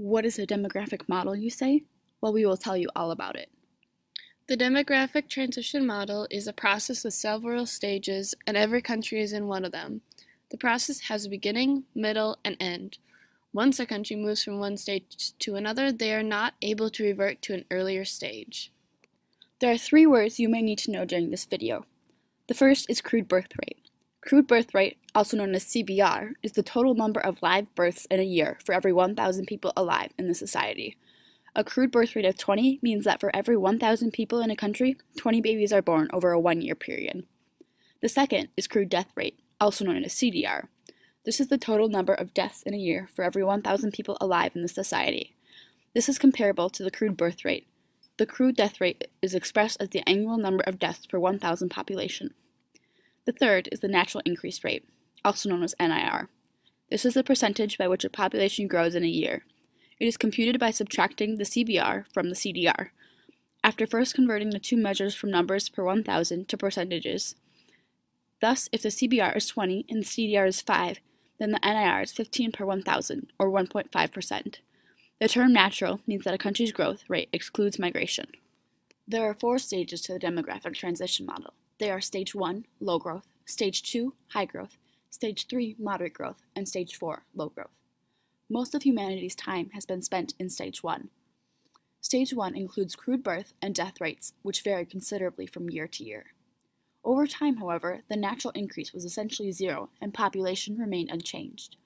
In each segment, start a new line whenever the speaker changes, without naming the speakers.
What is a demographic model, you say? Well, we will tell you all about it.
The demographic transition model is a process with several stages, and every country is in one of them. The process has a beginning, middle, and end. Once a country moves from one stage to another, they are not able to revert to an earlier stage.
There are three words you may need to know during this video. The first is crude birth rate. Crude birth rate, also known as CBR, is the total number of live births in a year for every 1,000 people alive in the society. A crude birth rate of 20 means that for every 1,000 people in a country, 20 babies are born over a one year period. The second is crude death rate, also known as CDR. This is the total number of deaths in a year for every 1,000 people alive in the society. This is comparable to the crude birth rate. The crude death rate is expressed as the annual number of deaths per 1,000 population. The third is the natural increase rate, also known as NIR. This is the percentage by which a population grows in a year. It is computed by subtracting the CBR from the CDR. After first converting the two measures from numbers per 1,000 to percentages, thus if the CBR is 20 and the CDR is 5, then the NIR is 15 per 1,000, or 1.5%. The term natural means that a country's growth rate excludes migration. There are four stages to the demographic transition model. They are stage 1, low growth, stage 2, high growth, stage 3, moderate growth, and stage 4, low growth. Most of humanity's time has been spent in stage 1. Stage 1 includes crude birth and death rates, which vary considerably from year to year. Over time, however, the natural increase was essentially zero and population remained unchanged.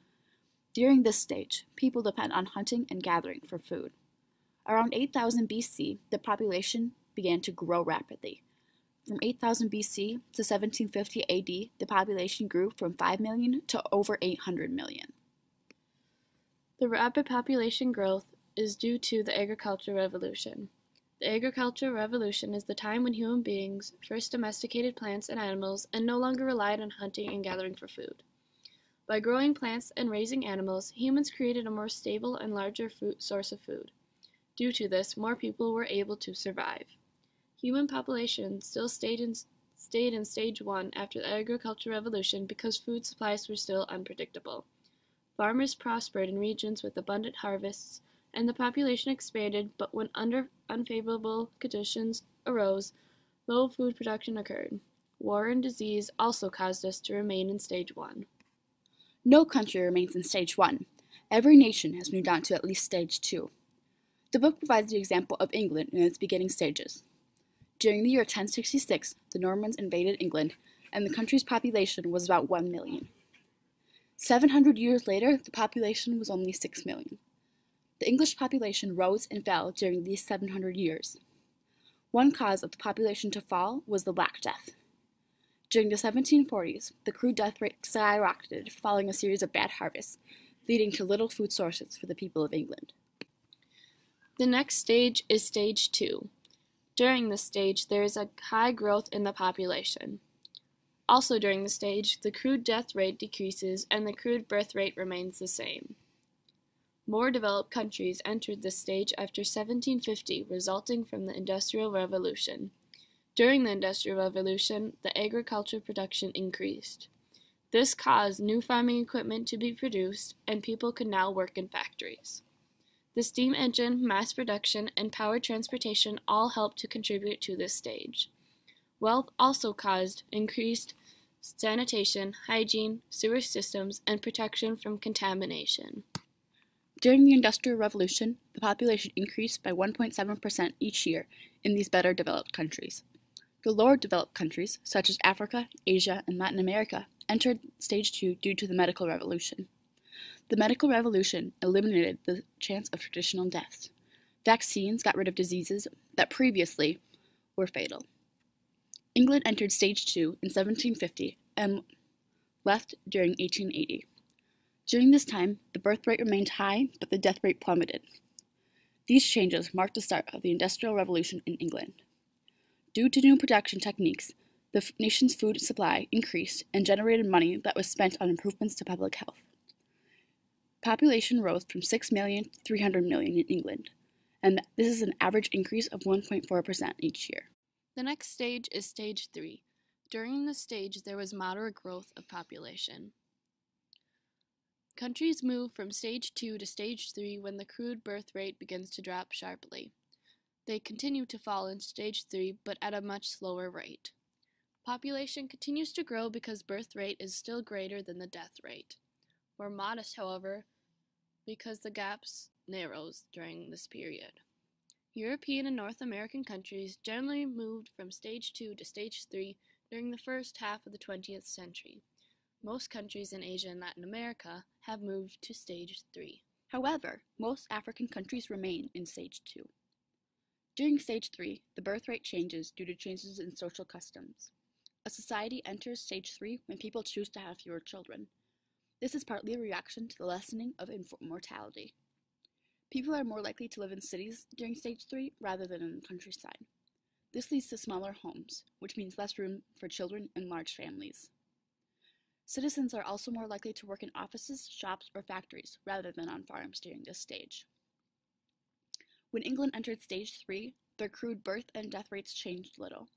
During this stage, people depend on hunting and gathering for food. Around 8000 BC, the population began to grow rapidly. From 8000 BC to 1750 AD, the population grew from 5 million to over 800 million.
The rapid population growth is due to the agricultural revolution. The agricultural revolution is the time when human beings first domesticated plants and animals and no longer relied on hunting and gathering for food. By growing plants and raising animals, humans created a more stable and larger food source of food. Due to this, more people were able to survive. Human population still stayed in, stayed in stage one after the agricultural revolution because food supplies were still unpredictable. Farmers prospered in regions with abundant harvests, and the population expanded, but when under unfavorable conditions arose, low food production occurred. War and disease also caused us to remain in stage one.
No country remains in stage one. Every nation has moved on to at least stage two. The book provides the example of England in its beginning stages. During the year 1066, the Normans invaded England, and the country's population was about 1 million. 700 years later, the population was only 6 million. The English population rose and fell during these 700 years. One cause of the population to fall was the Black Death. During the 1740s, the crude death rate skyrocketed following a series of bad harvests, leading to little food sources for the people of England.
The next stage is stage two. During this stage, there is a high growth in the population. Also during the stage, the crude death rate decreases and the crude birth rate remains the same. More developed countries entered this stage after 1750, resulting from the Industrial Revolution. During the Industrial Revolution, the agricultural production increased. This caused new farming equipment to be produced, and people could now work in factories. The steam engine, mass production, and power transportation all helped to contribute to this stage. Wealth also caused increased sanitation, hygiene, sewer systems, and protection from contamination.
During the Industrial Revolution, the population increased by 1.7% each year in these better developed countries. The lower developed countries, such as Africa, Asia, and Latin America, entered stage two due to the medical revolution. The medical revolution eliminated the chance of traditional deaths. Vaccines got rid of diseases that previously were fatal. England entered stage two in 1750 and left during 1880. During this time, the birth rate remained high, but the death rate plummeted. These changes marked the start of the Industrial Revolution in England. Due to new production techniques, the nation's food supply increased and generated money that was spent on improvements to public health. Population rose from 6 million to 300 million in England, and this is an average increase of 1.4% each year.
The next stage is stage three. During this stage, there was moderate growth of population. Countries move from stage 2 to stage 3 when the crude birth rate begins to drop sharply. They continue to fall in stage 3 but at a much slower rate. Population continues to grow because birth rate is still greater than the death rate. More modest, however, because the gaps narrows during this period. European and North American countries generally moved from stage 2 to stage 3 during the first half of the 20th century. Most countries in Asia and Latin America have moved to stage 3.
However, most African countries remain in stage 2. During stage 3, the birth rate changes due to changes in social customs. A society enters stage 3 when people choose to have fewer children. This is partly a reaction to the lessening of infant mortality. People are more likely to live in cities during stage 3 rather than in the countryside. This leads to smaller homes, which means less room for children and large families. Citizens are also more likely to work in offices, shops, or factories rather than on farms during this stage. When England entered stage 3, their crude birth and death rates changed little.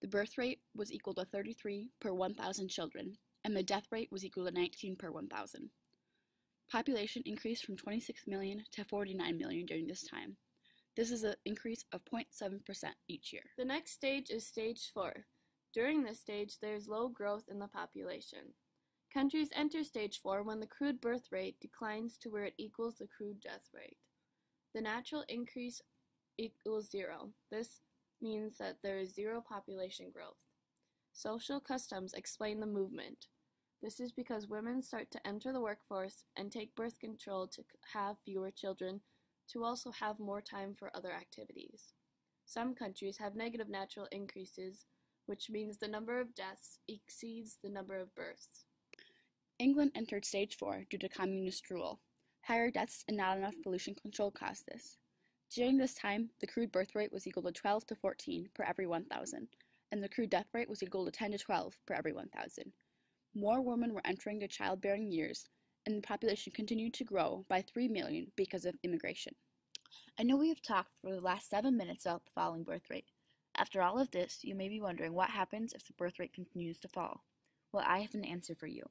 The birth rate was equal to 33 per 1,000 children, and the death rate was equal to 19 per 1,000. Population increased from 26 million to 49 million during this time. This is an increase of 0.7% each year.
The next stage is stage 4. During this stage, there is low growth in the population. Countries enter stage 4 when the crude birth rate declines to where it equals the crude death rate. The natural increase equals zero. This means that there is zero population growth. Social customs explain the movement. This is because women start to enter the workforce and take birth control to have fewer children, to also have more time for other activities. Some countries have negative natural increases which means the number of deaths exceeds the number of births.
England entered stage 4 due to communist rule. Higher deaths and not enough pollution control caused this. During this time, the crude birth rate was equal to 12 to 14 per every 1,000, and the crude death rate was equal to 10 to 12 per every 1,000. More women were entering their childbearing years, and the population continued to grow by 3 million because of immigration. I know we have talked for the last seven minutes about the falling birth rate, after all of this, you may be wondering what happens if the birth rate continues to fall. Well, I have an answer for you.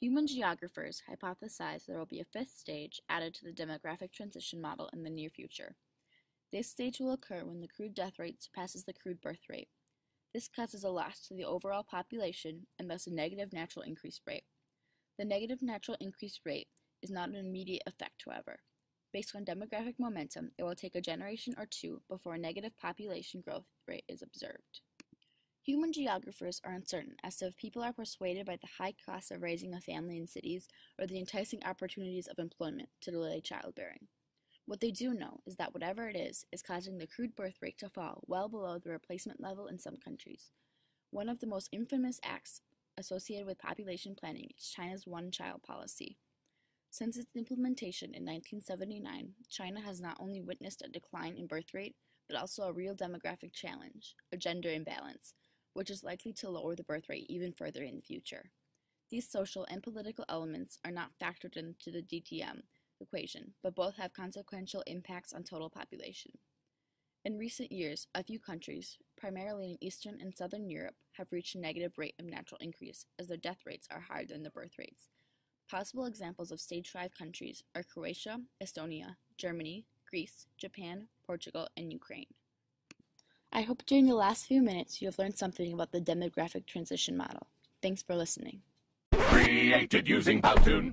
Human geographers hypothesize there will be a fifth stage added to the demographic transition model in the near future. This stage will occur when the crude death rate surpasses the crude birth rate. This causes a loss to the overall population and thus a negative natural increase rate. The negative natural increase rate is not an immediate effect, however. Based on demographic momentum, it will take a generation or two before a negative population growth rate is observed. Human geographers are uncertain as to if people are persuaded by the high cost of raising a family in cities or the enticing opportunities of employment to delay childbearing. What they do know is that whatever it is, is causing the crude birth rate to fall well below the replacement level in some countries. One of the most infamous acts associated with population planning is China's one child policy. Since its implementation in 1979, China has not only witnessed a decline in birth rate, but also a real demographic challenge, a gender imbalance, which is likely to lower the birth rate even further in the future. These social and political elements are not factored into the DTM equation, but both have consequential impacts on total population. In recent years, a few countries, primarily in Eastern and Southern Europe, have reached a negative rate of natural increase as their death rates are higher than the birth rates, Possible examples of stage 5 countries are Croatia, Estonia, Germany, Greece, Japan, Portugal, and Ukraine. I hope during the last few minutes you have learned something about the demographic transition model. Thanks for listening. Created using Powtoon.